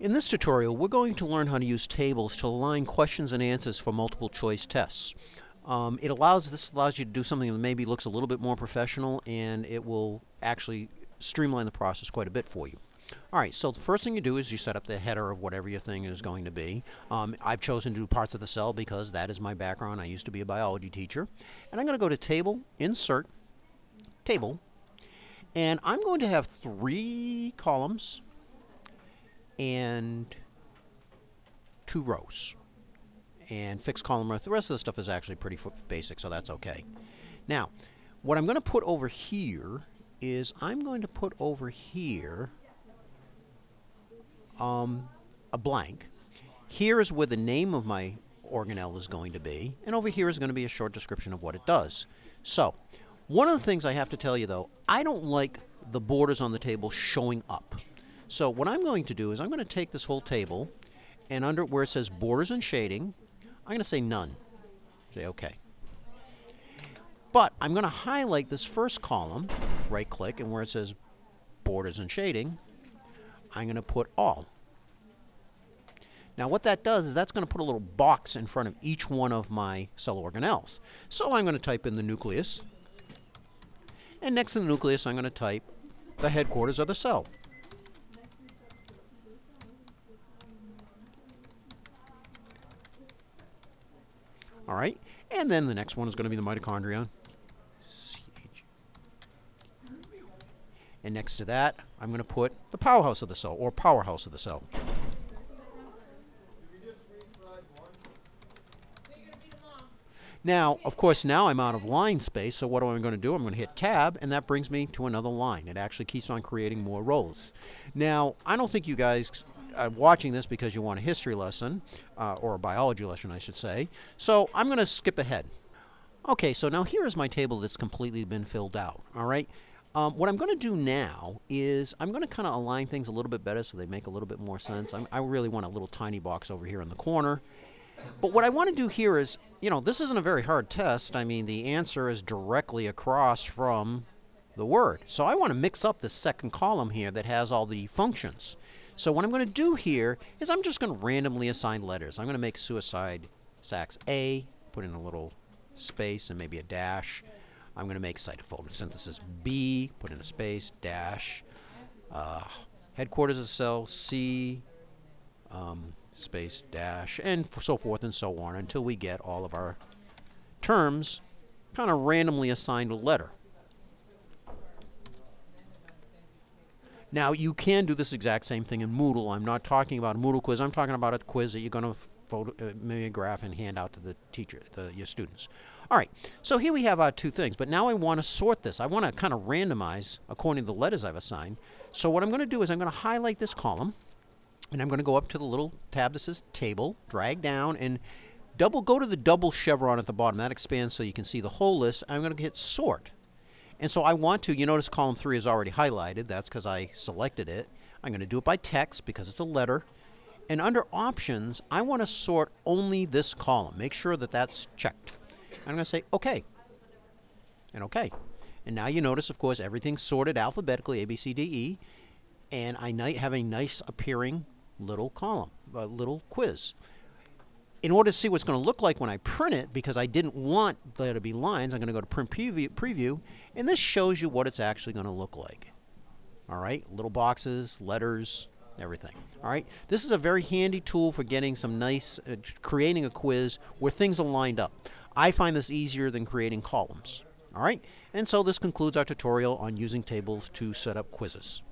In this tutorial, we're going to learn how to use tables to align questions and answers for multiple choice tests. Um, it allows this allows you to do something that maybe looks a little bit more professional and it will actually streamline the process quite a bit for you. Alright, so the first thing you do is you set up the header of whatever your thing is going to be. Um, I've chosen to do parts of the cell because that is my background. I used to be a biology teacher. And I'm going to go to Table, Insert, Table, and I'm going to have three columns and two rows. And fixed column. The rest of the stuff is actually pretty basic, so that's okay. Now, what I'm going to put over here is I'm going to put over here um, a blank. Here is where the name of my organelle is going to be, and over here is going to be a short description of what it does. So, one of the things I have to tell you though, I don't like the borders on the table showing up. So what I'm going to do is I'm going to take this whole table, and under where it says borders and shading, I'm going to say none. Say OK. But I'm going to highlight this first column, right click, and where it says borders and shading, I'm going to put all. Now what that does is that's going to put a little box in front of each one of my cell organelles. So I'm going to type in the nucleus, and next to the nucleus I'm going to type the headquarters of the cell. All right, and then the next one is going to be the mitochondria. And next to that, I'm going to put the powerhouse of the cell, or powerhouse of the cell. Now, of course, now I'm out of line space, so what am I going to do? I'm going to hit Tab, and that brings me to another line. It actually keeps on creating more rows. Now, I don't think you guys are watching this because you want a history lesson, uh, or a biology lesson, I should say, so I'm going to skip ahead. Okay, so now here is my table that's completely been filled out, all right? Um, what I'm going to do now is I'm going to kind of align things a little bit better so they make a little bit more sense. I'm, i really want a little tiny box over here in the corner. But what I want to do here is, you know, this isn't a very hard test. I mean, the answer is directly across from the word. So I want to mix up this second column here that has all the functions. So what I'm going to do here is I'm just going to randomly assign letters. I'm going to make suicide sacs A, put in a little space and maybe a dash. I'm going to make site of photosynthesis B, put in a space, dash. Uh, headquarters of cell C, um, space dash, and so forth and so on until we get all of our terms kind of randomly assigned a letter. Now, you can do this exact same thing in Moodle. I'm not talking about a Moodle quiz. I'm talking about a quiz that you're going to photo, uh, mimeograph and hand out to the teacher, the, your students. All right, so here we have our two things, but now I want to sort this. I want to kind of randomize according to the letters I've assigned. So what I'm going to do is I'm going to highlight this column, and I'm going to go up to the little tab that says Table, drag down, and double go to the double chevron at the bottom. That expands so you can see the whole list. I'm going to hit Sort. And so I want to, you notice column 3 is already highlighted. That's because I selected it. I'm going to do it by text because it's a letter. And under Options, I want to sort only this column. Make sure that that's checked. I'm going to say OK. And OK. And now you notice, of course, everything's sorted alphabetically, A, B, C, D, E. And I have a nice appearing little column, a little quiz. In order to see what it's going to look like when I print it, because I didn't want there to be lines, I'm going to go to print preview, preview, and this shows you what it's actually going to look like. All right, little boxes, letters, everything. All right, this is a very handy tool for getting some nice, uh, creating a quiz where things are lined up. I find this easier than creating columns. All right, and so this concludes our tutorial on using tables to set up quizzes.